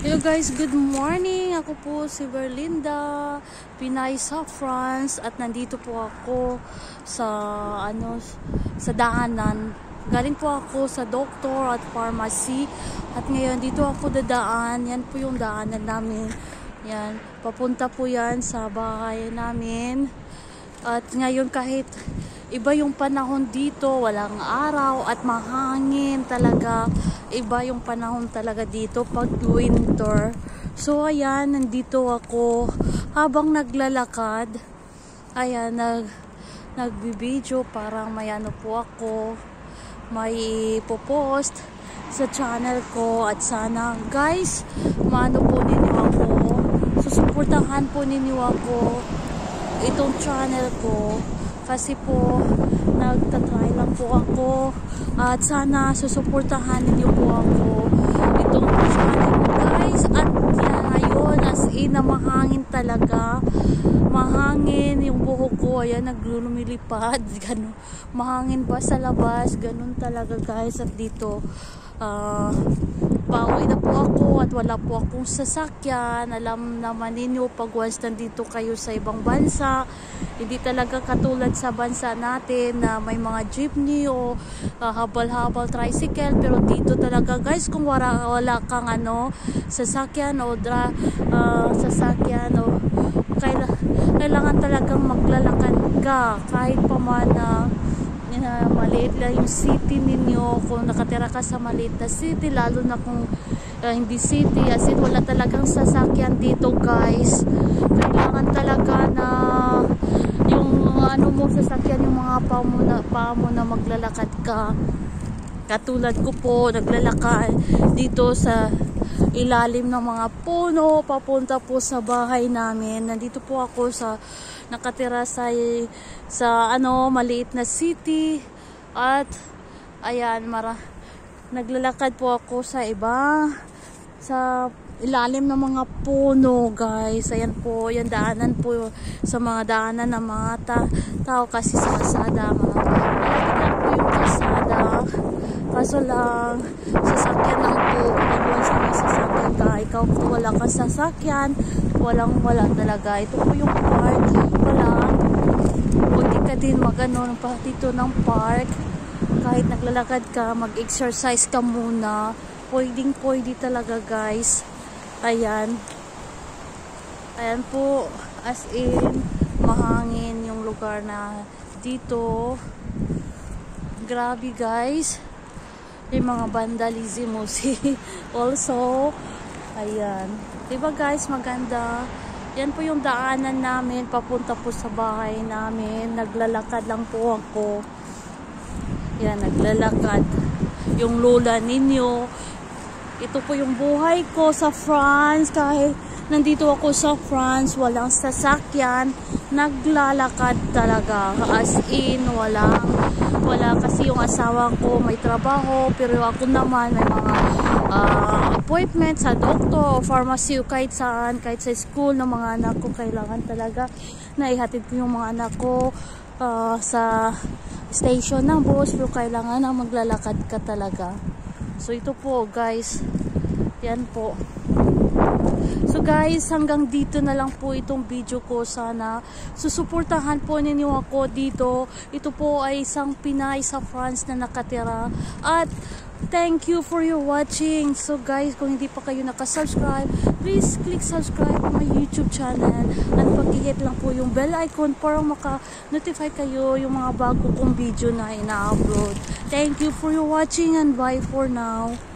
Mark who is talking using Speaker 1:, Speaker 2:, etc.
Speaker 1: Hello guys, good morning. Ako po si Berlinda, Pinay sa France at nandito po ako sa ano sa daanan. Galing po ako sa doktor at pharmacy at ngayon dito ako dadaan. Yan po yung daanan namin. Yan, papunta po yan sa bahay namin. At ngayon kahit iba yung panahon dito, walang araw at mahangin talaga. Iba yung panahon talaga dito pag winter. So ayan, nandito ako habang naglalakad. Ayan, nag nagbibideo parang may ano po ako may ipopost sa channel ko at sana guys maano po ninyo ako susuportahan po ninyo ako itong channel ko kasi po nagtatry lang po ako. At sana susuportahan niyo po ako itong channel guys. At yan ngayon as in na mahangin talaga. Mahangin yung buhok ko. Ayan naglulumilipad ganun. Mahangin ba sa labas ganun talaga guys. At dito uh, pauwi na po ako at wala po akong sasakyan. Alam naman ninyo pag once nandito kayo sa ibang bansa, hindi talaga katulad sa bansa natin na may mga jeepney o uh, habal-habal tricycle. Pero dito talaga guys, kung wala, wala kang ano, sasakyan o dra, uh, sasakyan o kailangan, kailangan talagang maglalakad ka kahit pa man uh, na maliit lang yung city ninyo kung nakatira ka sa maliit na city lalo na kung uh, hindi city as in wala talagang sasakyan dito guys. Kailangan talaga na yung ano mo sasakyan yung mga pa mo na, pa mo na maglalakad ka. Katulad ko po naglalakad dito sa ilalim ng mga puno papunta po sa bahay namin. Nandito po ako sa nakatira sa sa ano maliit na city. At ayan mara naglalakad po ako sa iba sa ilalim ng mga puno guys. Ayan po yan daanan po sa mga daanan ng mga ta tao kasi sa kasada mga malaki po yung kasada. Kaso lang sasakyan lang po pag sa may sasakyan ka ikaw kung wala kang sasakyan. Walang wala talaga. Ito po yung park wala pwede ka din magano pa dito ng park. Kahit naglalakad ka mag exercise ka muna. Pwedeng pwede talaga guys. Ayan. Ayan po. As in mahangin yung lugar na dito. Grabe guys yung mga vandalism also. Ayan. Diba guys maganda? Yan po yung daanan namin papunta po sa bahay namin. Naglalakad lang po ako. Yan naglalakad. Yung lola ninyo. Ito po yung buhay ko sa France. Kahit nandito ako sa France walang sasakyan naglalakad talaga. As in walang wala kasi yung asawa ko may trabaho pero ako naman may mga uh, appointment sa doktor pharmacy kahit saan kahit sa school ng mga anak ko kailangan talaga na ihatid ko yung mga anak ko uh, sa station ng bus pero kailangan na maglalakad ka talaga. So ito po guys. Yan po So guys, hanggang dito na lang po itong video ko. Sana susuportahan po ninyo ako dito. Ito po ay isang Pinay sa France na nakatira. At thank you for your watching. So guys, kung hindi pa kayo nakasubscribe, please click subscribe on my YouTube channel. At pag-hit lang po yung bell icon para maka-notify kayo yung mga bago kong video na ina-upload. Thank you for your watching and bye for now.